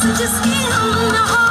So just get on my heart.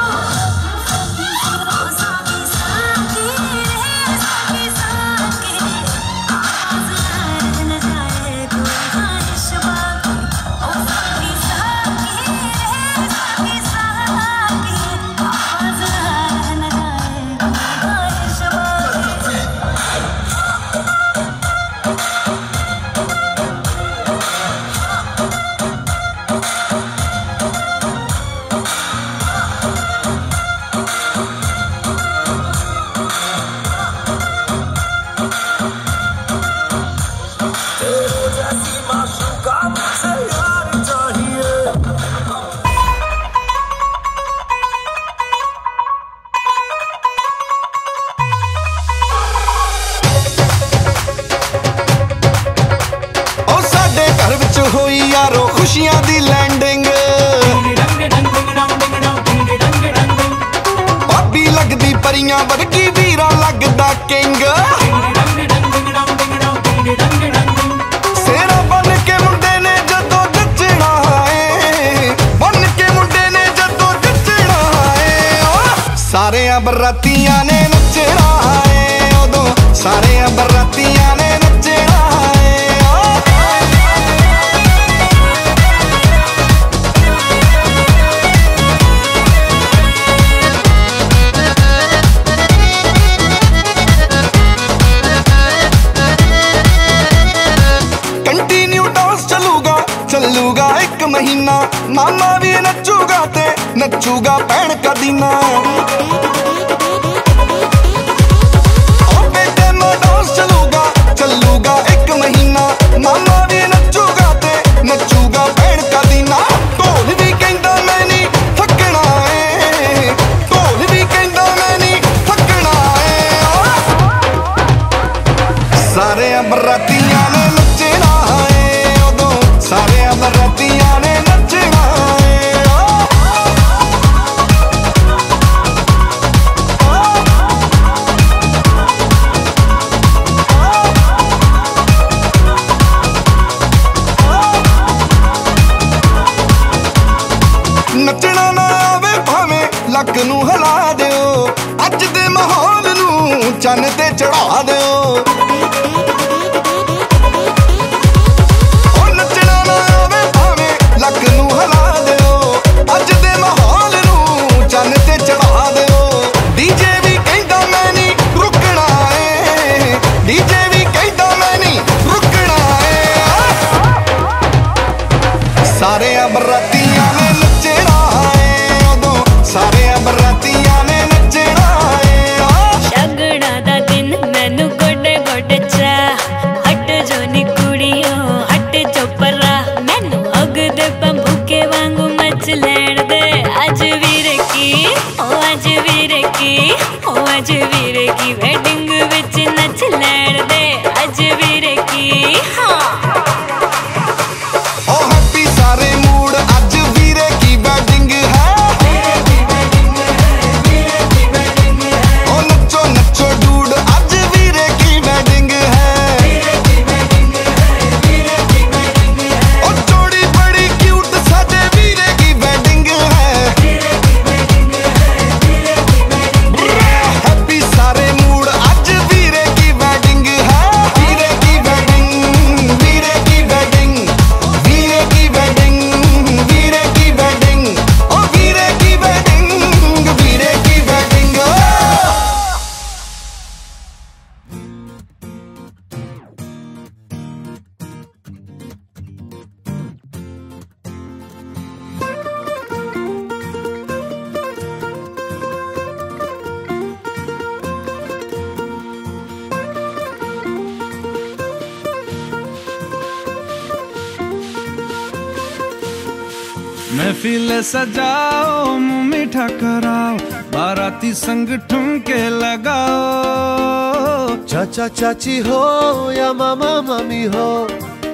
चाचा चाची हो या मामा मामी हो,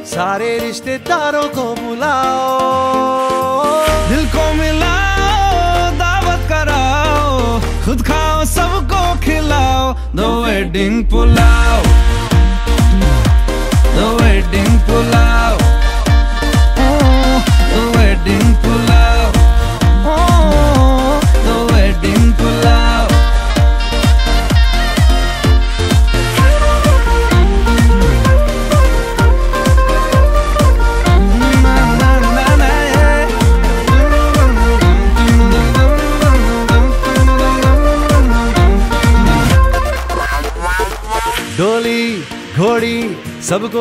सारे रिश्तेदारों को बुलाओ। दिल को मिलाओ, दावत कराओ, खुद खाओ, सबको खिलाओ दो वेडिंग पुलाओ।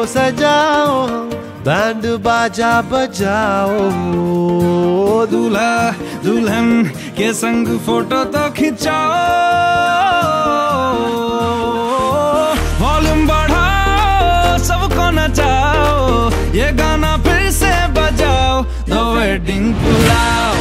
सजाओ, बैंड बाजा बजाओ। दूल्हा, दुल्हन के संग फ़ोटो तो खिंचाओ। वॉल्यूम बढ़ाओ, सबको नचाओ। ये गाना फिर से बजाओ द वेडिंग पुलाओ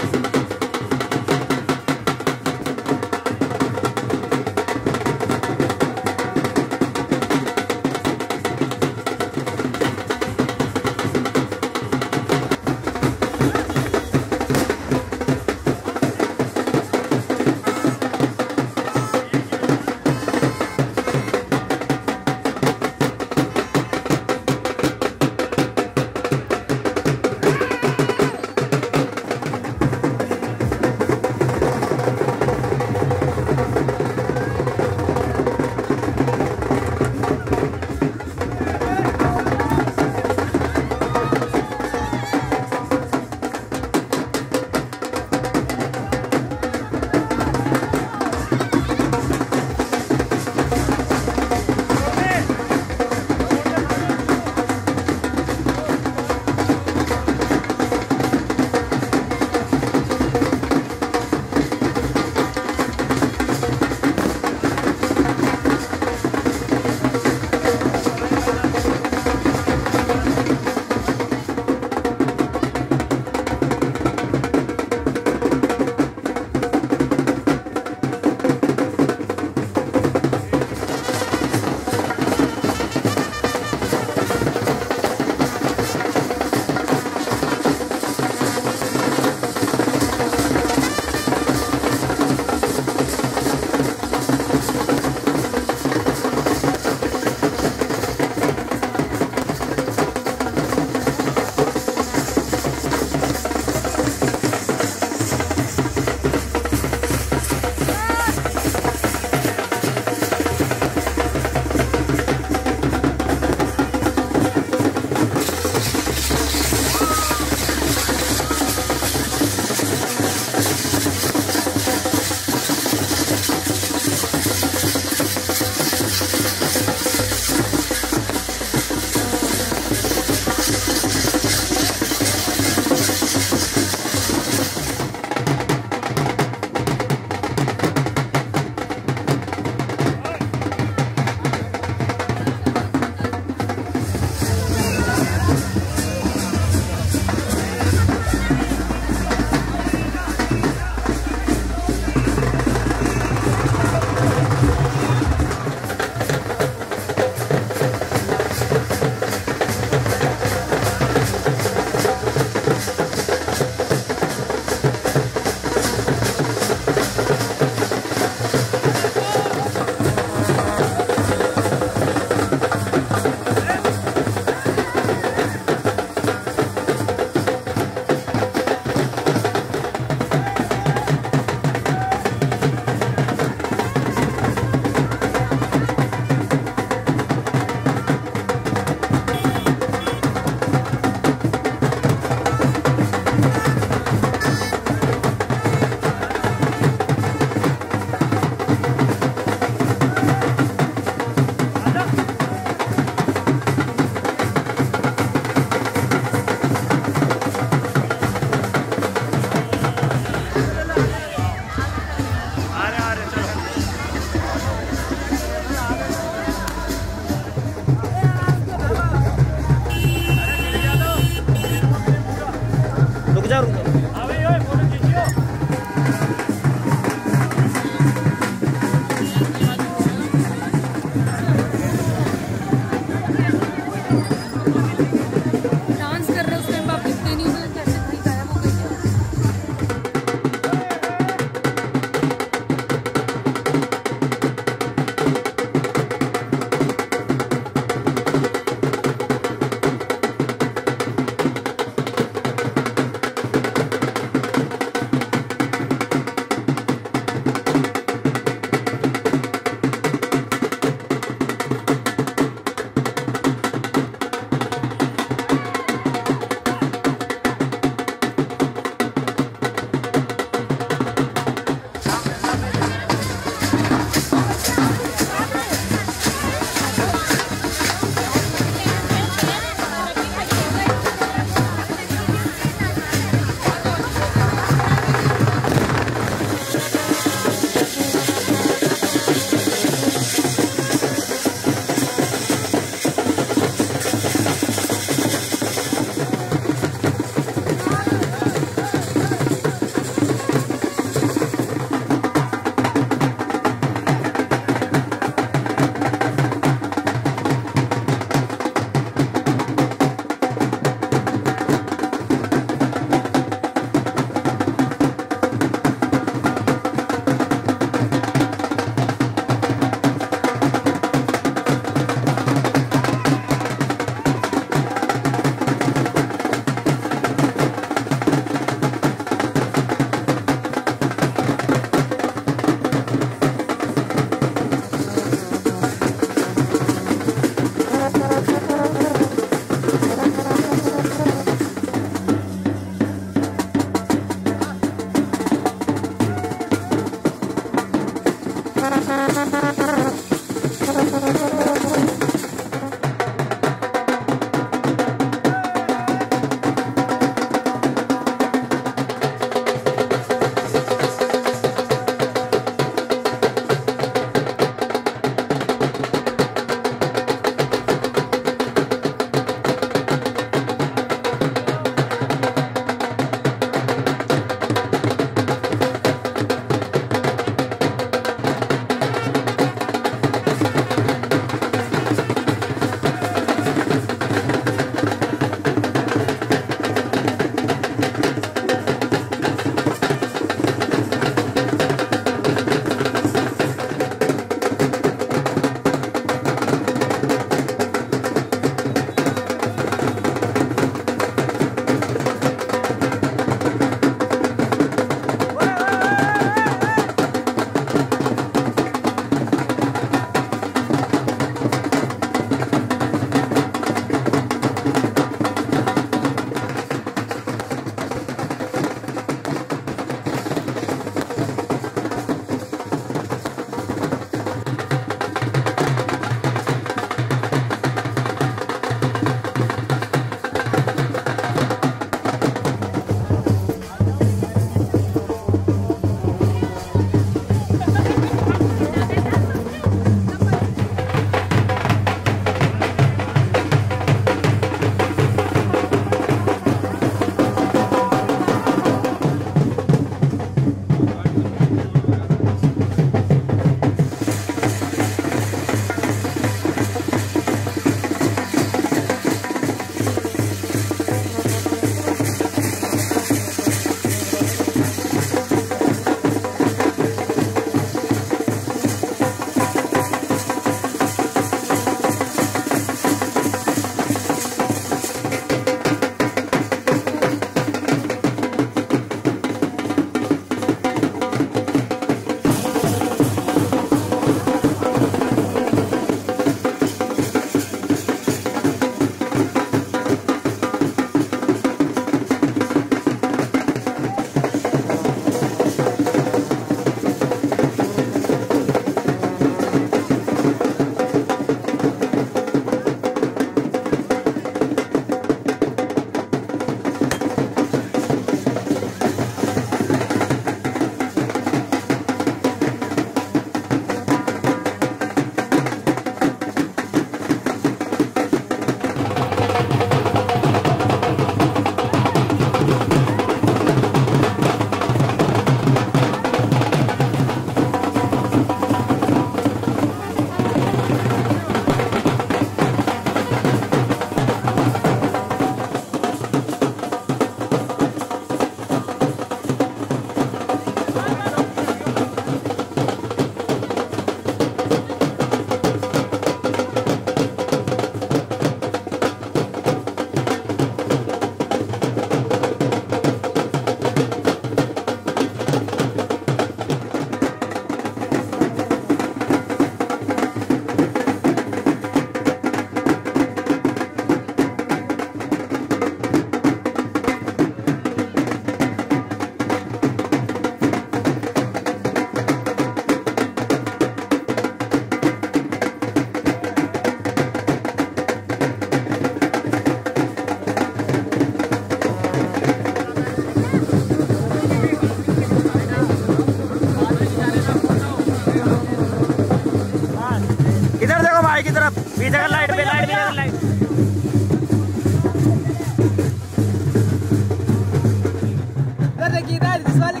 इस वाले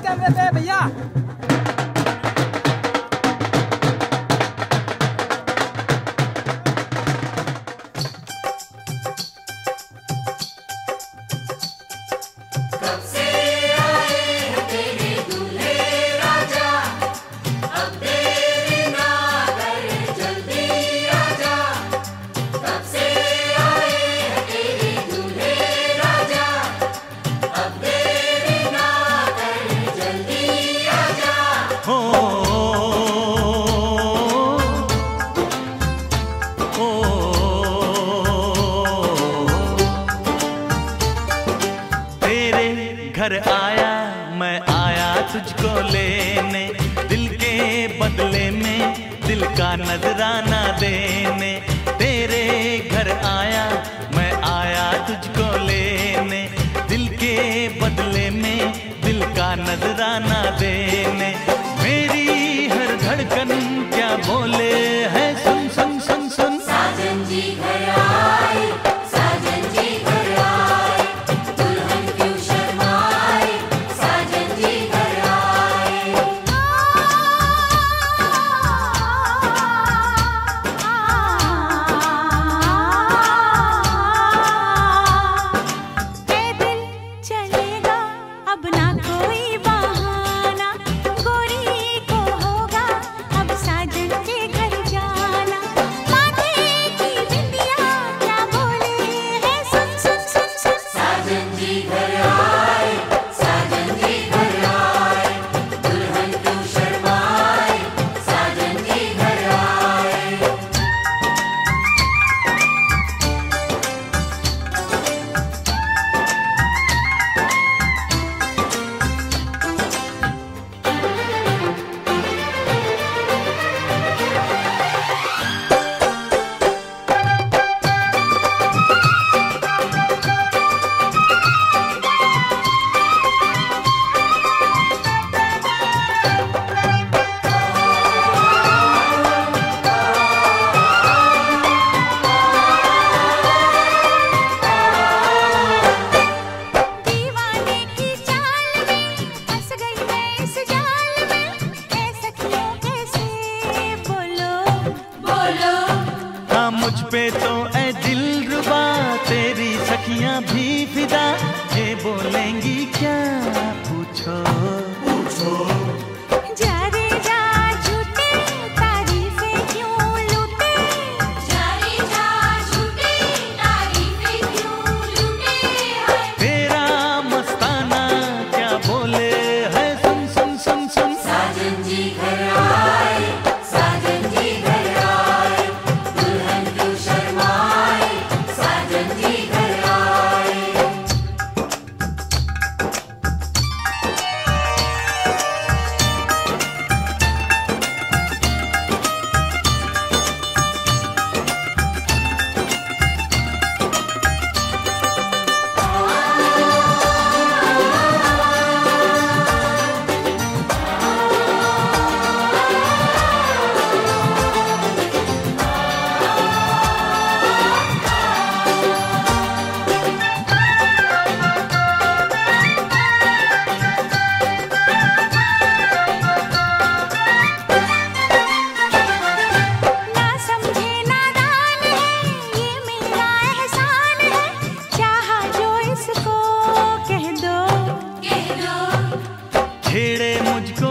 नजराना देने छेड़े मुझको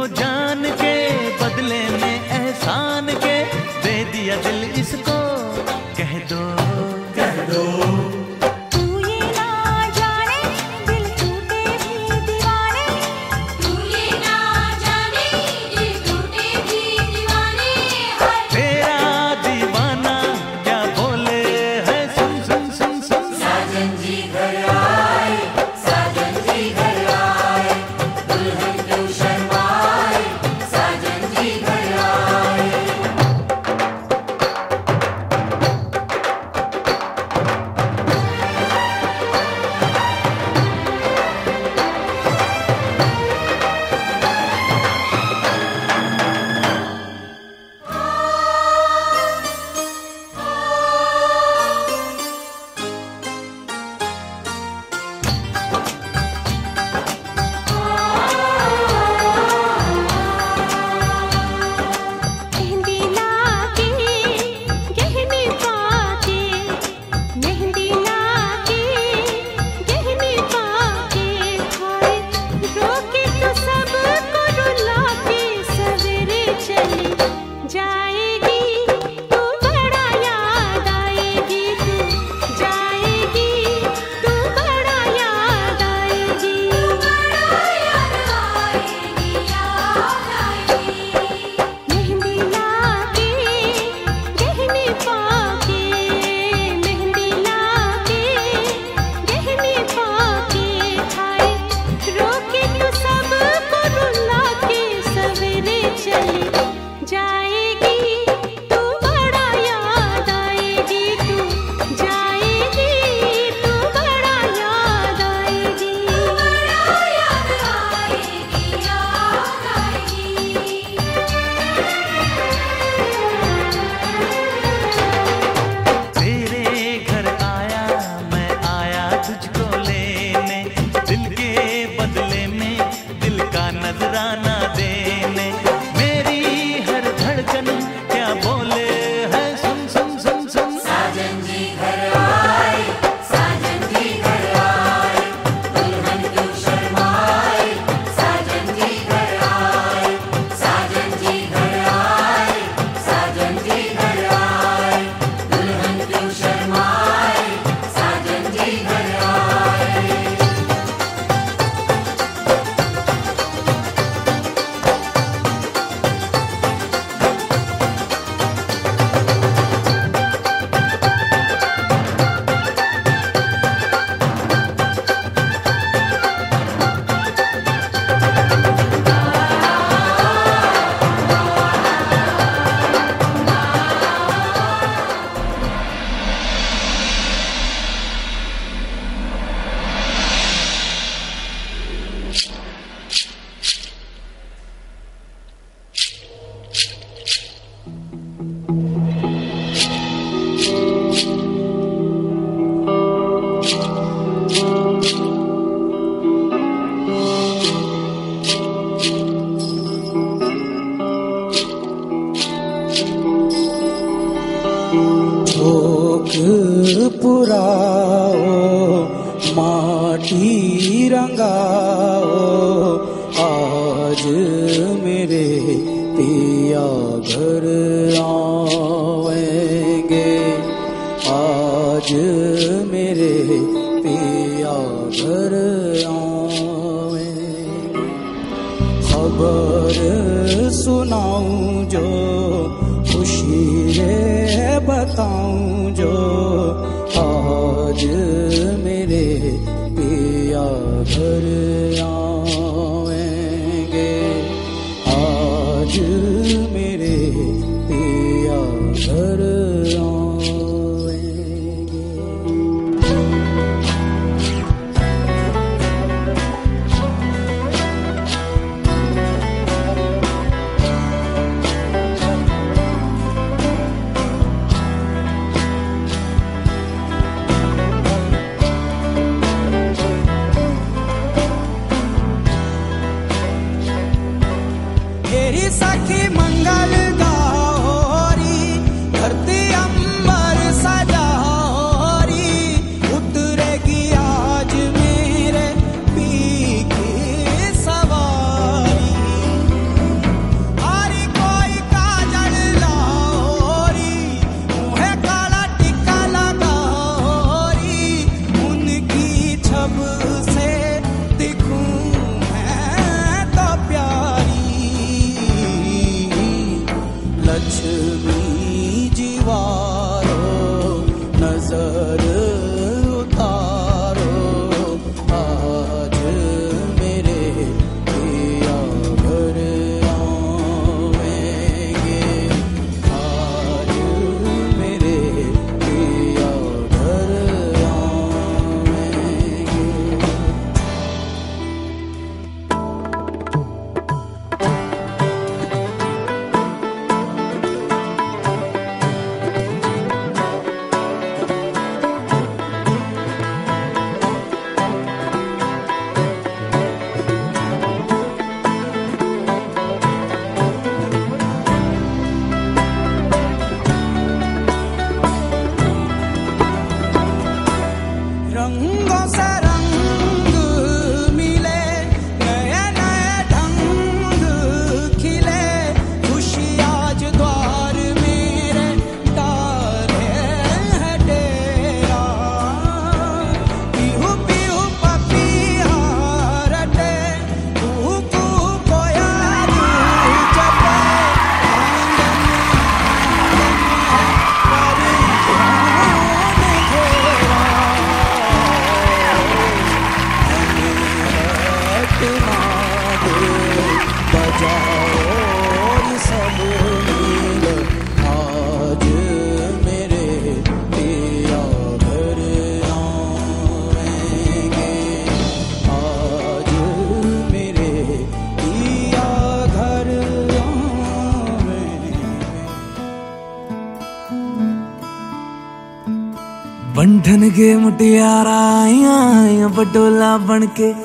ਗਏ ਮੁਟਿਆਰਾਂ ਆਈਆਂ ਬਡੋਲਾ ਬਣ ਕੇ।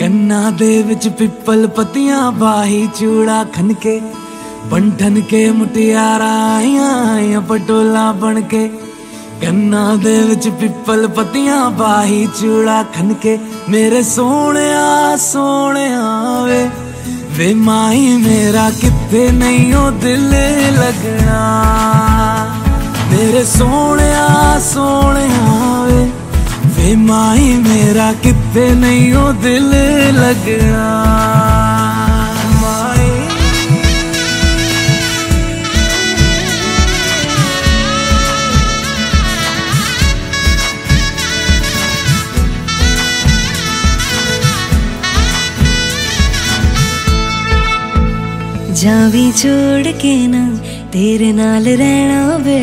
ਕੰਨਾਂ ਦੇ ਵਿੱਚ ਪਿੱਪਲ ਪਤੀਆਂ ਬਾਹੀ ਚੂੜਾ ਖਨ ਕੇ। ਬੰਧਨ ਕੇ ਮੁਟਿਆਰਾਂ ਆਈਆਂ ਬਡੋਲਾ ਬਣ ਕੇ। ਕੰਨਾਂ ਦੇ ਵਿੱਚ ਪਿੱਪਲ ਪੱਤੀਆਂ ਬਾਹੀ ਚੂੜਾ ਖਨ ਕੇ। ਮੇਰੇ ਸੋਹਣਿਆ ਸੋਹਣਿਆ ਵੇ। ਵੇ ਮਾਈ ਮੇਰਾ ਕਿੱਥੇ ਨਹੀਂ ਉਹ ਦਿਲ ਲੱਗਣਾ। मेरे सोने सोने वे। वे माई मेरा कितने नहीं हो दिल लगना। जावी छोड़ के ना, तेरे नाल रहना वे।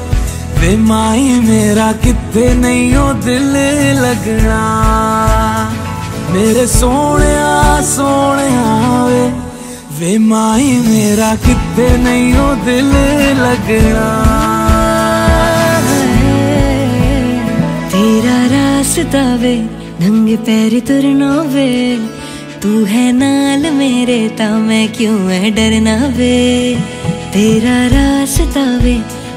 ਵੇ ਵੇ ਮਾਈ ਮੇਰਾ ਕਿੱਥੇ ਨਹੀਂ ਉਹ ਦਿਲ ਲੱਗਣਾ ਮੇਰੇ ਸੋਹਣਿਆ ਸੋਹਣਿਆ ਵੇ ਵੇ ਮਾਈ ਮੇਰਾ ਕਿੱਥੇ ਨਹੀਂ ਉਹ ਦਿਲ ਲੱਗਣਾ तेरा रास्ता वे नंगे पैर तुरना वे तू है नाल मेरे ता मैं क्यों है डरना वे तेरा रास्ता वे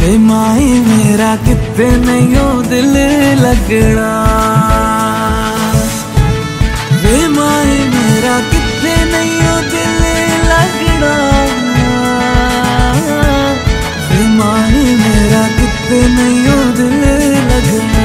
ਵੇ ਵੇ ਮਾਈ ਮੇਰਾ ਕਿੱਥੇ ਨਹੀਂ ਉਹ ਦਿਲ ਲੱਗਣਾ ਵੇ ਮਾਈ ਮੇਰਾ ਕਿੱਥੇ ਨਹੀਂ ਉਹ ਦਿਲ ਲੱਗਣਾ ਵੇ ਮਾਈ ਮੇਰਾ ਕਿੱਥੇ ਨਹੀਂ ਉਹ ਦਿਲ ਲੱਗਣਾ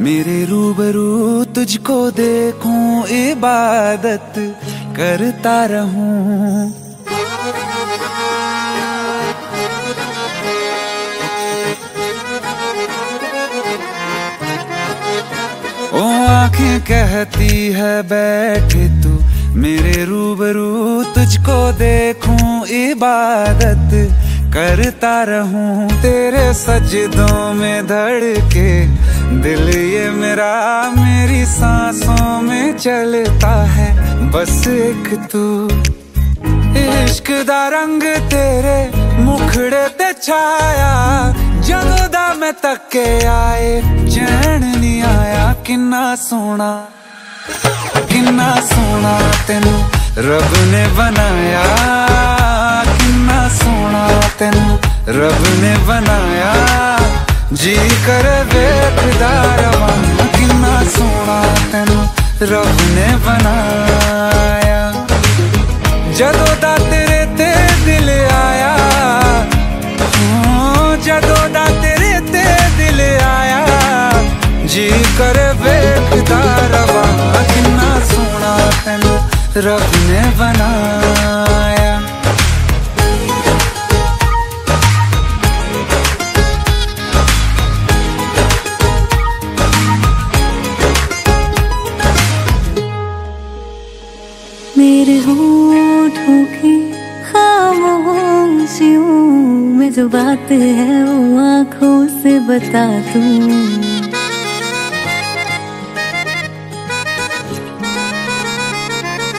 मेरे रूबरू तुझको देखूँ, इबादत करता रहूँ। ओ, आँखें कहती है, बैठे तू। मेरे रूबरू तुझको देखूँ, इबादत करता रहूँ। तेरे सजदों में धड़के दिल ये मेरा मेरी सांसों में चलता है बस एक तू इश्क दा रंग तेरे मुखड़े ते छाया ਜਦੋਂ ਦਾ ਮੈਂ ਤੱਕੇ ਆਏ ਚੈਨ ਨਹੀਂ ਆਇਆ ਕਿੰਨਾ ਸੋਹਣਾ ਕਿੰਨਾ ਸੋਹਣਾ ਤੈਨੂੰ ਰੱਬ ਨੇ ਬਣਾਇਆ ਕਿੰਨਾ ਸੋਹਣਾ ਤੈਨੂੰ ਰੱਬ ਨੇ ਬਣਾਇਆ ਜੀ ਕਰ ਵੇਖਦਾ ਰਵਾਂ ਕਿੰਨਾ ਸੋਹਣਾ ਤੈਨੂੰ ਰੱਬ ਨੇ ਬਣਾਇਆ। ਜਦੋਂ ਦਾ ਤੇਰੇ ਤੇ ਦਿਲ ਆਇਆ ਹਾਂ, ਜਦੋਂ ਦਾ ਤੇਰੇ ਤੇ ਦਿਲ ਆਇਆ ਜੀ ਕਰ ਵੇਖਦਾ ਰਵਾਂ ਕਿੰਨਾ ਸੋਹਣਾ ਤੈਨੂੰ ਰੱਬ ਨੇ ਬਣਾਇਆ। बात है वो आँखों से बता दूँ।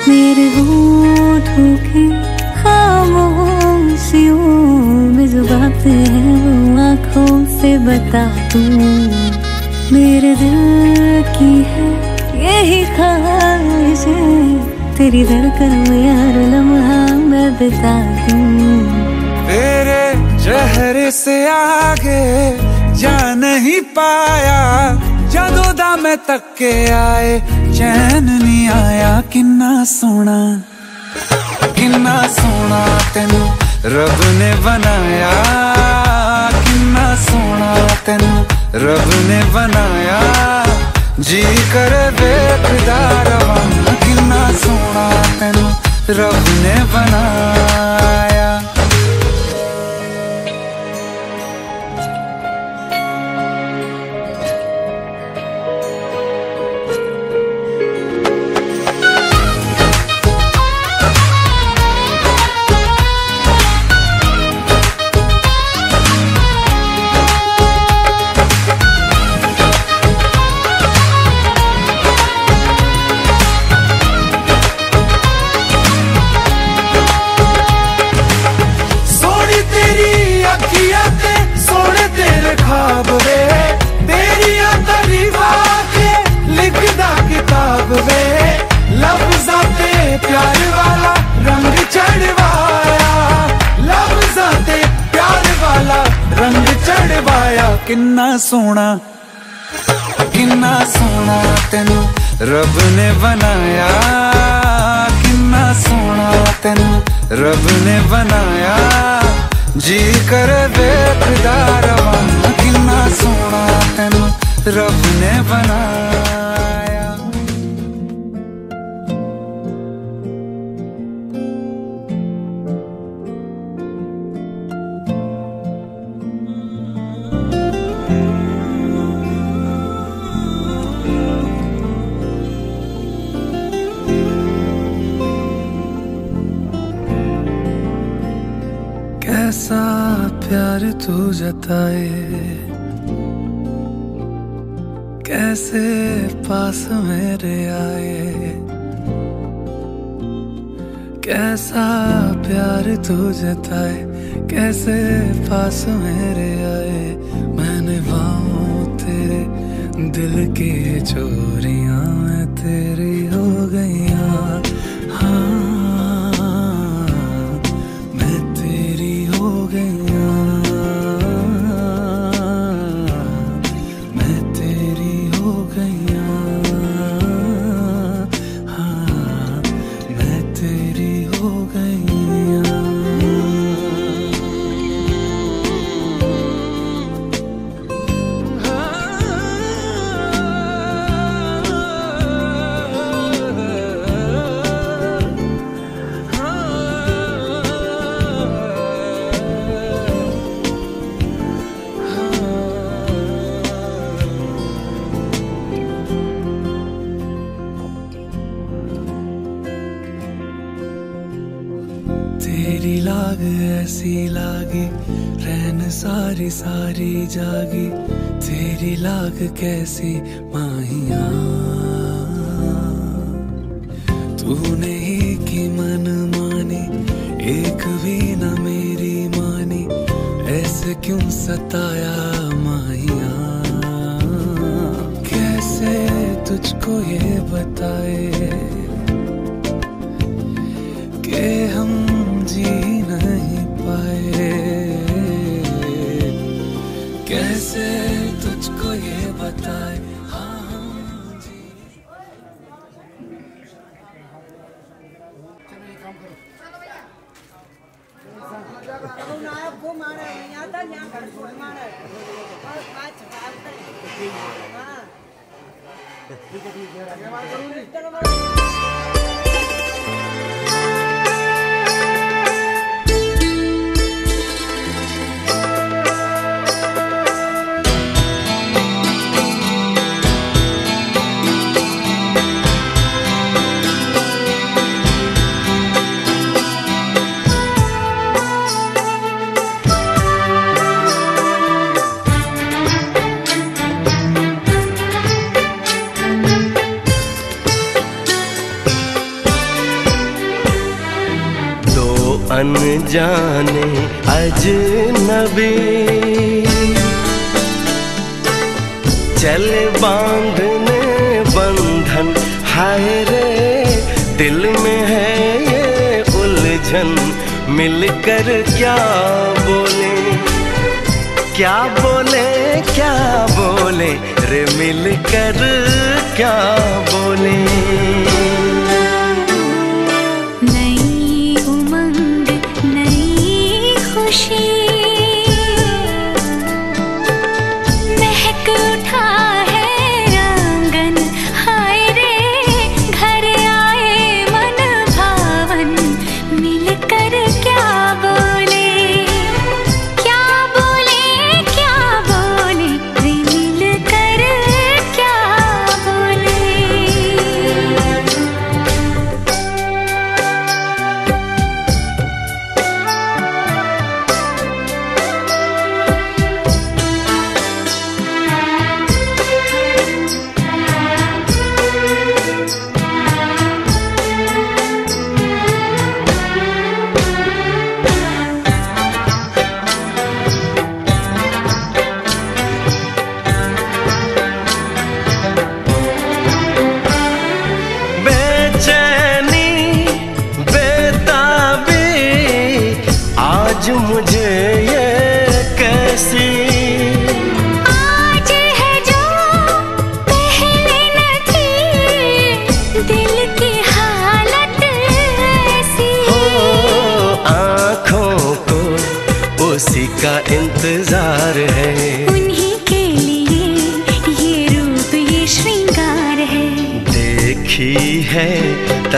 मेरे होठों की खामोशियों में जो बात है वो आँखों से बता दूँ। मेरे दिल की है यही ख्वाहिश तेरी धड़कन में हर लम्हा मैं बिता दूँ। तेरे चेहरे से आगे जा नहीं पाया, जदोदा में तक के आए, चैन नहीं आया, किन्ना सोना किन्ना सोना तेन रब ने बनाया, किन्ना सोना तेन रब ने बनाया, जी कर बेकदार कि सोना तेन रब ने बनाया। वाला, रंग चढ़वाया। प्यार वाला, रंग चढ़वाया। किन्ना सोना किन्ना सोना तेन रब ने बनाया। किन्ना सोना तेन रब ने बनाया। जी कर बेखदार किन्ना सोना तेन रब ने बनाया। कैसा प्यार तू जताए। कैसे पास मेरे आए। कैसा प्यार तू जताए। कैसे पास मेरे आए। मैंने बाहों तेरे दिल की चोरियाँ तेरी तेरी लाग, ऐसी लागी, रहन सारी सारी जागी, तेरी लाग कैसी माहिया? तूने ही की मन मानी, एक भी न मेरी मानी, ऐसे क्यों सताया माहिया? कैसे तुझको ये बताए? जी। जाने अजनबी। चल बांधने बंधन, हाय रे, दिल में है ये उलझन। मिलकर क्या बोले? क्या बोले क्या बोले? रे मिलकर क्या बोले?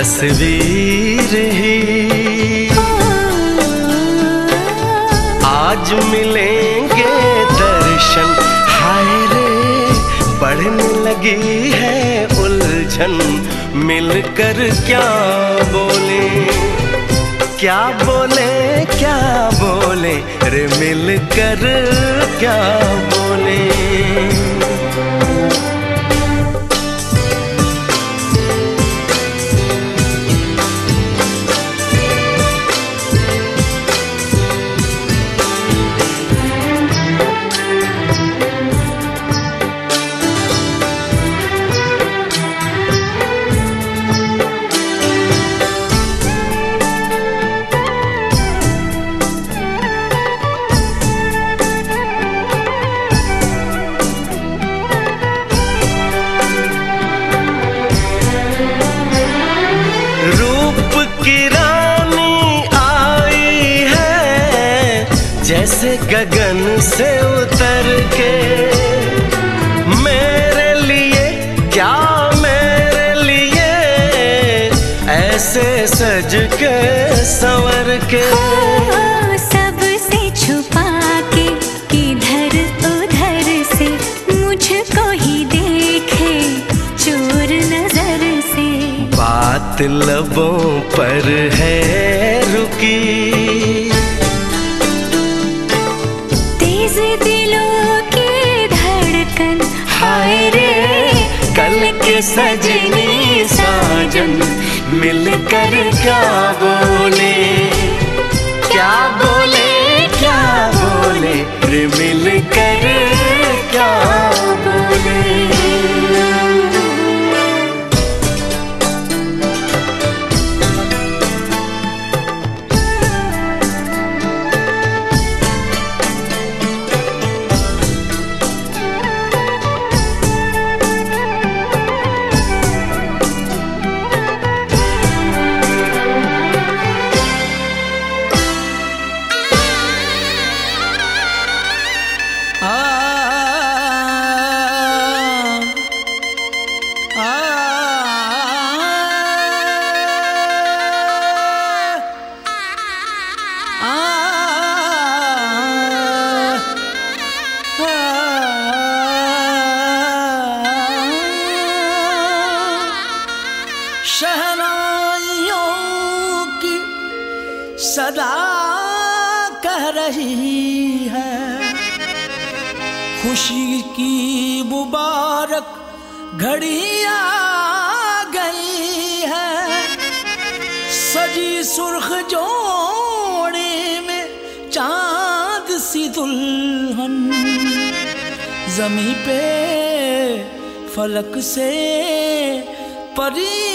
तस्वीर ही। आज मिलेंगे दर्शन। हाय रे, बढ़ने लगी है उलझन। मिलकर क्या बोले? क्या बोले क्या बोले? रे मिलकर क्या बोले? सज के संवर के। ओ, सबसे छुपा के इधर उधर से मुझको ही देखे चोर नज़र से। बात लबों पर है। मिलकर क्या बोले कह रही है। खुशी की मुबारक घड़ी आ गई है। सजी सुर्ख जोड़े में चाँद सी दुल्हन जमी पे फलक से परी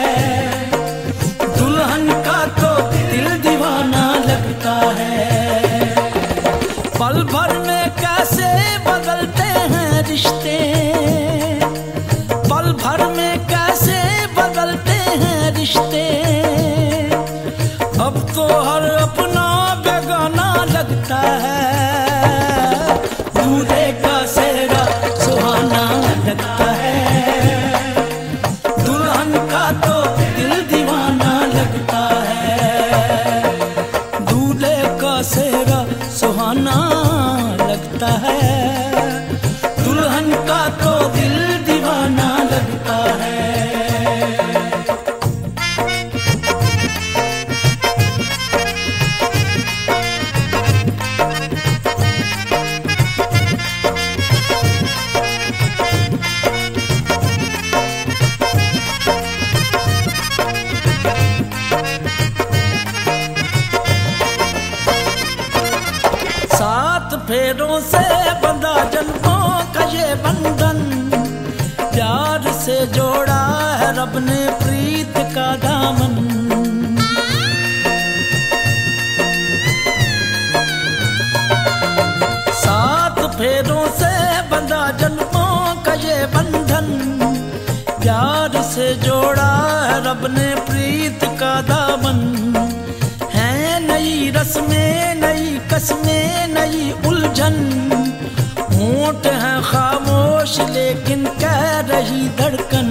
रही धड़कन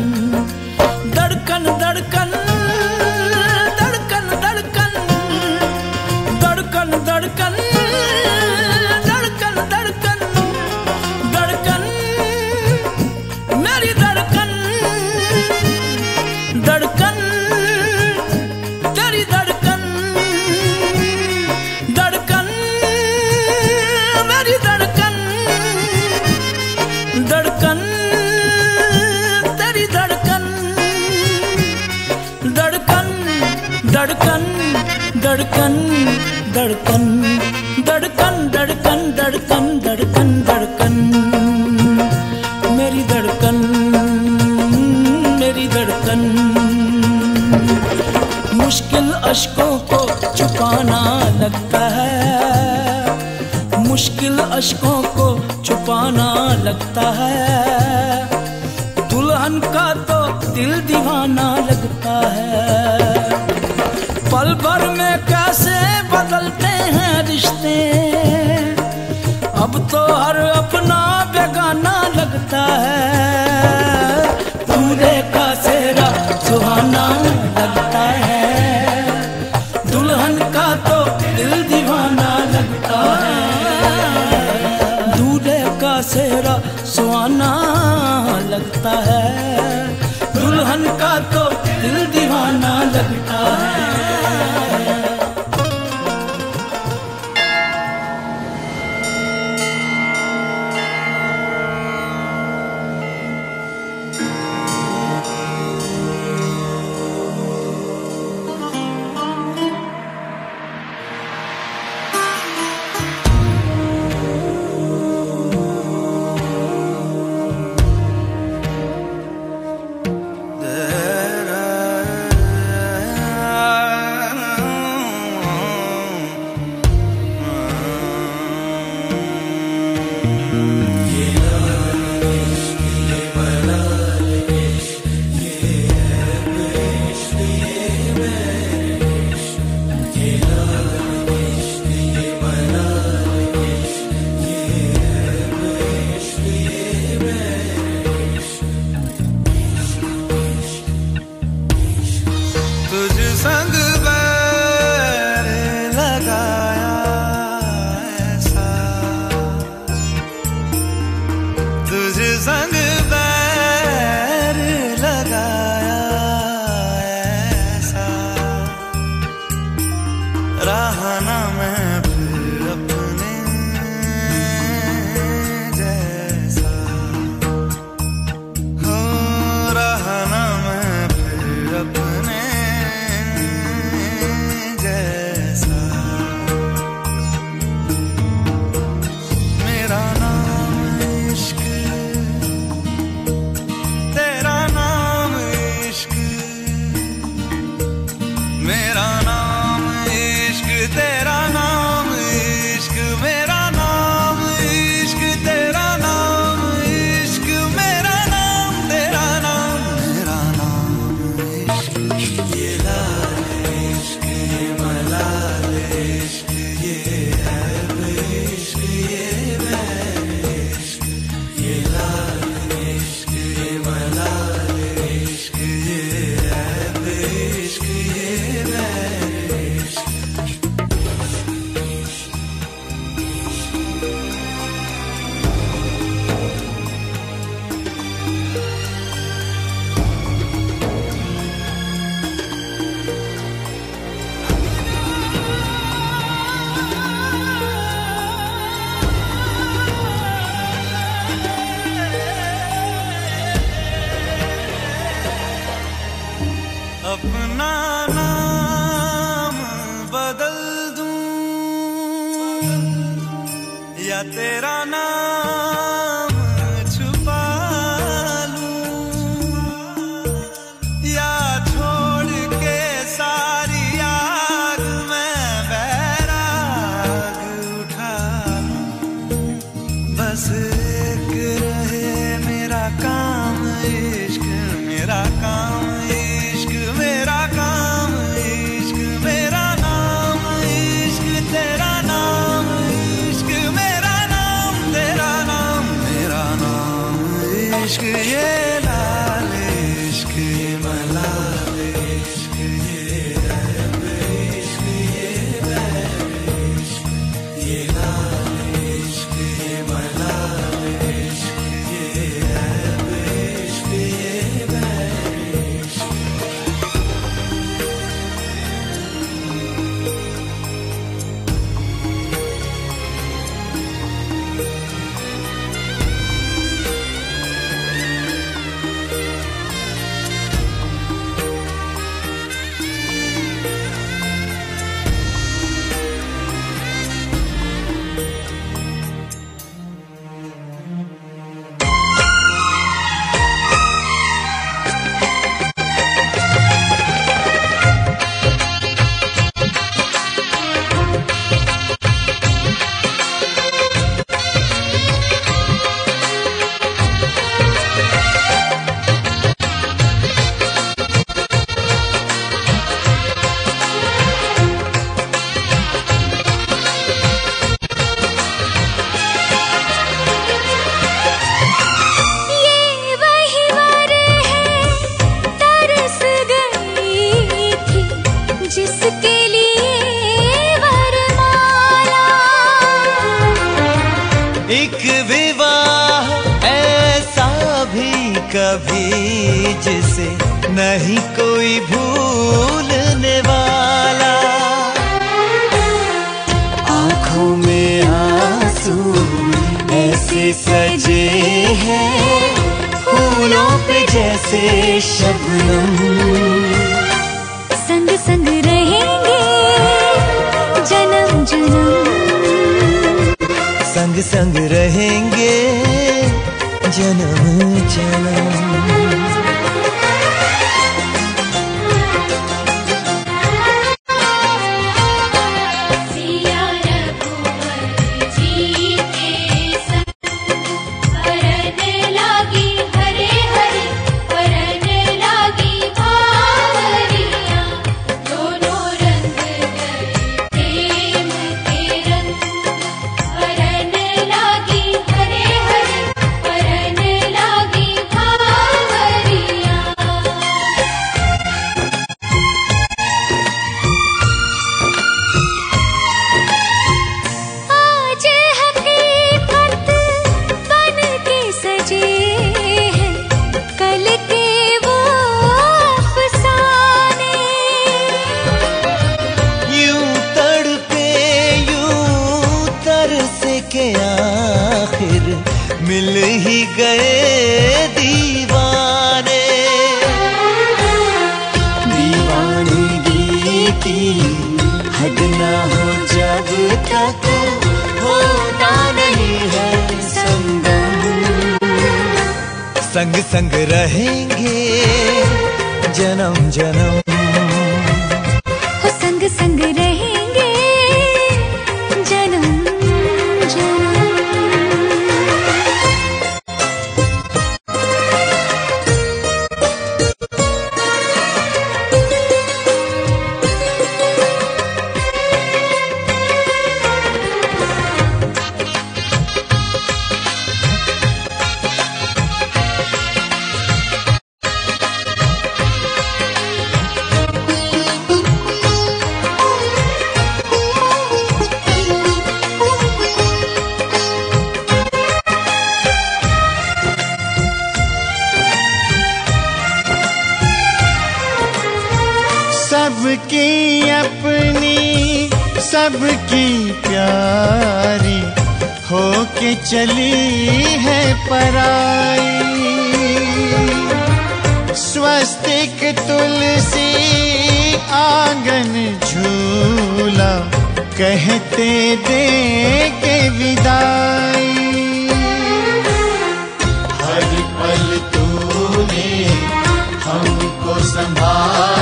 जिसे नहीं कोई भूलने वाला। आँखों में आँसू ऐसे सजे हैं फूलों पे जैसे शबनम। संग संग रहेंगे जन्म जन्म। संग संग रहेंगे जन्म जन्म। संभाल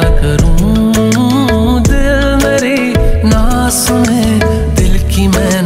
क्या करूँ? दिल मेरी ना सुने दिल की मैं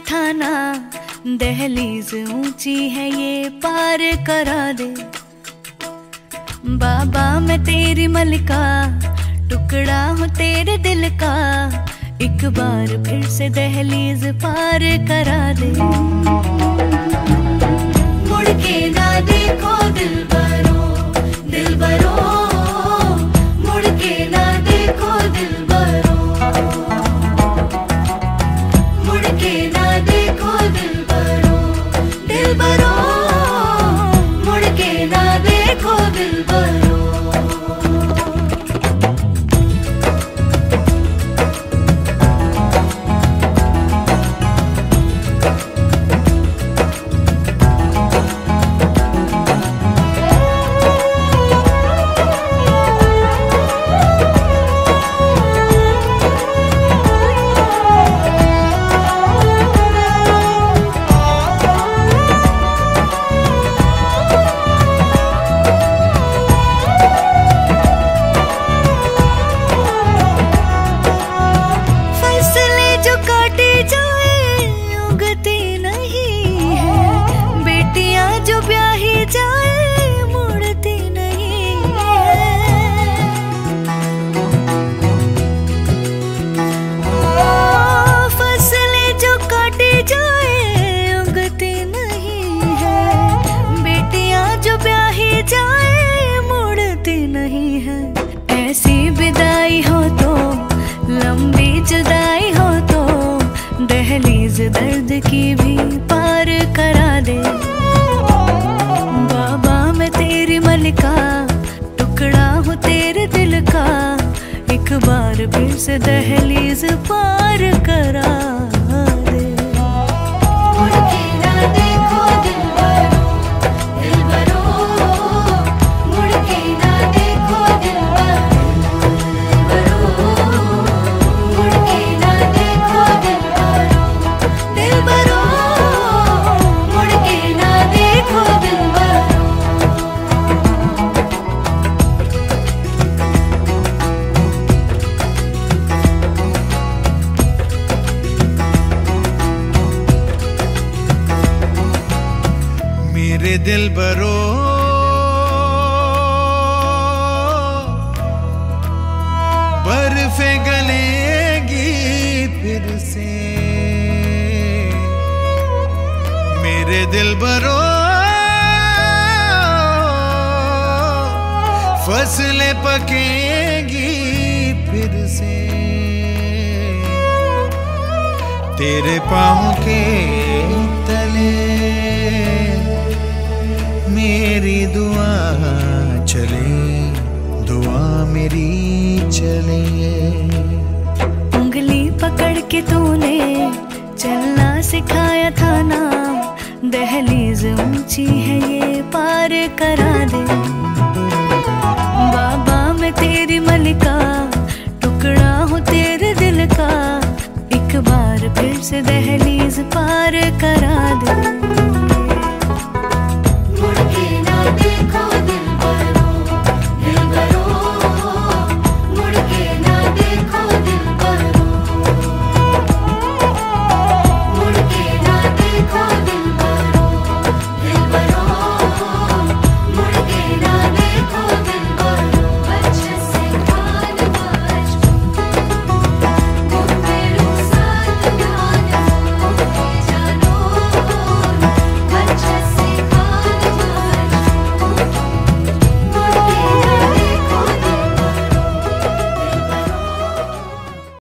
थाना, दहलीज ऊँची है ये, पार करा दे। बाबा, मैं तेरी मलिका, टुकड़ा हूँ तेरे दिल का। एक बार फिर से दहलीज पार करा दे। मुड़ के ना देखो दिल